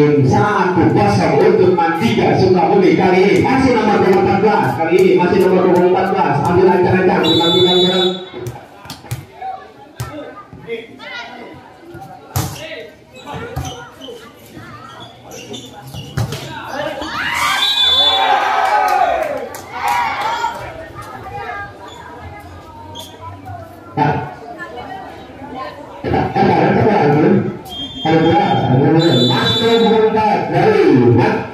satu pasal untuk mantiga suka Sukabumi kali ini masih nomor 14 kali ini masih nomor 14 ambil ancang-ancang bukan-bukan barang Kalau sâu hơn ta quấy mắt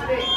Three.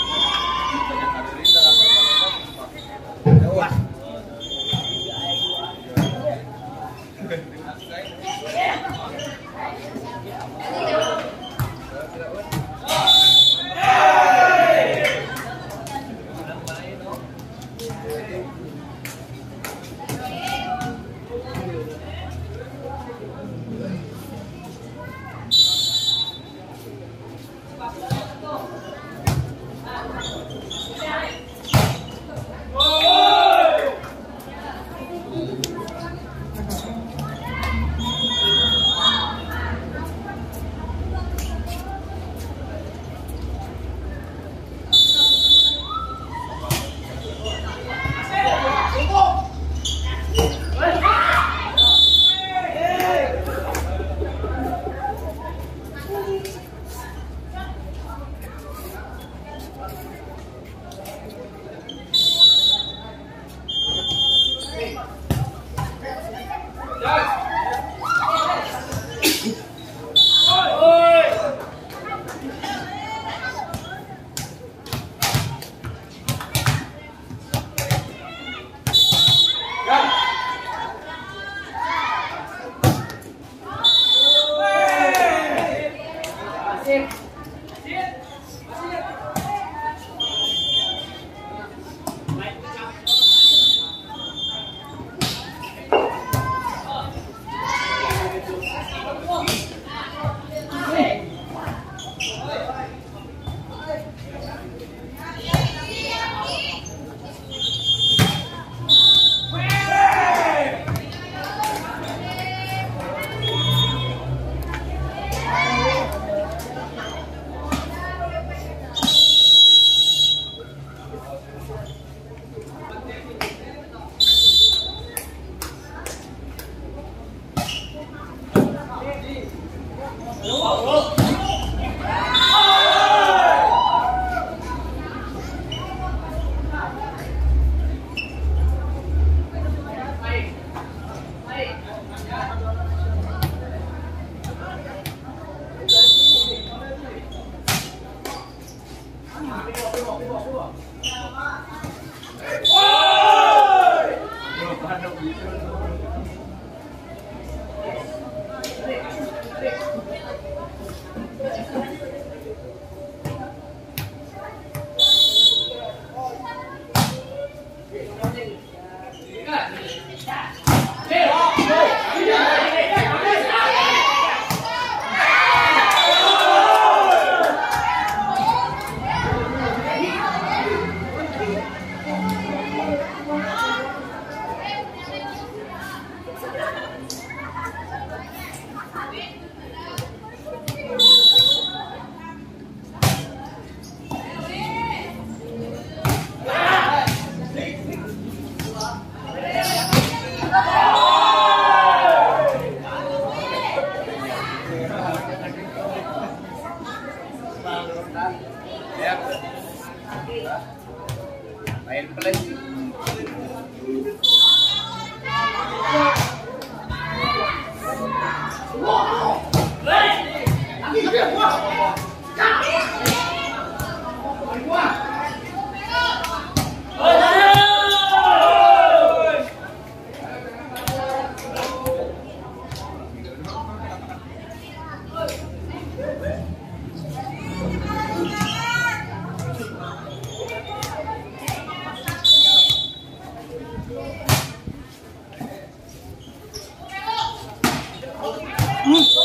你别过来，干啥？你过来。Mm-hmm.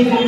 Thank you.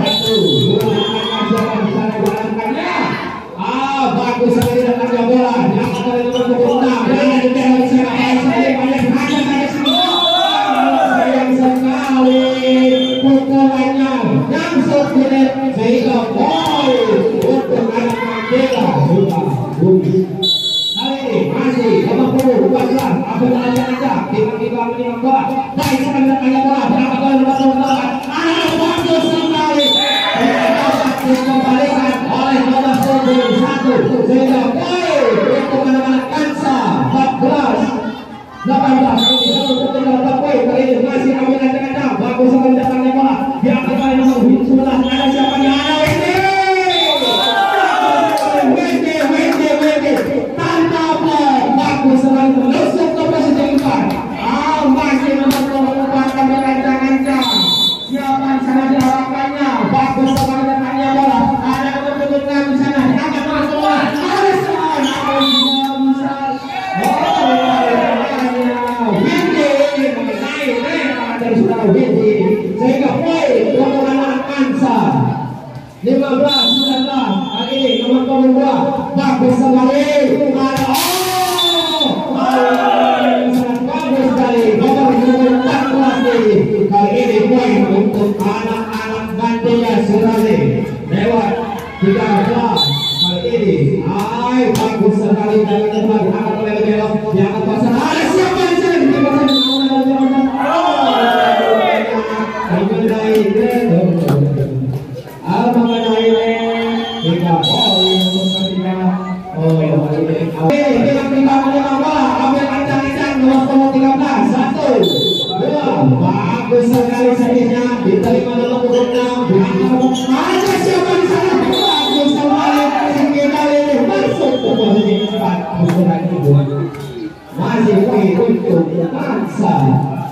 Obrigado.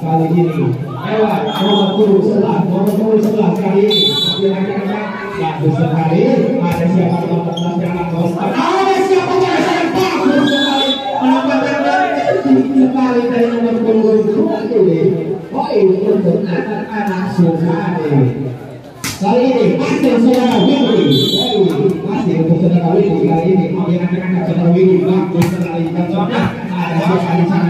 kali ini lewat nomor 10 nomor kali ini. Tapi ada siapa nomor 14 yang akan ada siapa yang akan bagus sekali. Sekali dari nomor 10 ini. Untuk anak-anak kali ini masih saudara masih untuk saudara kali ini. Oh, ya, akan saudara bagus sekali ada siapa di sana?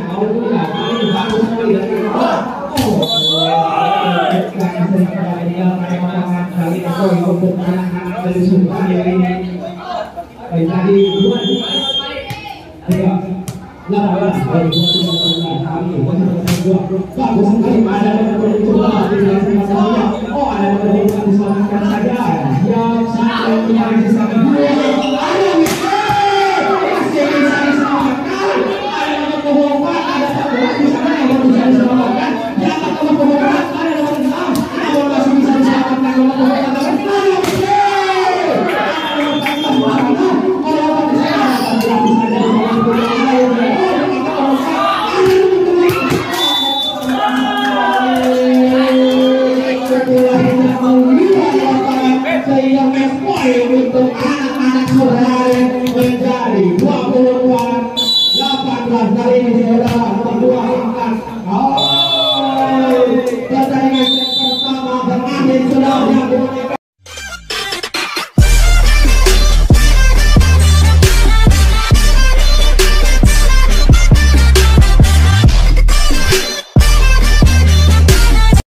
Yusuf sendiri baik bagus sekali ada yang tidak oh ada yang saja yang sampai kemarin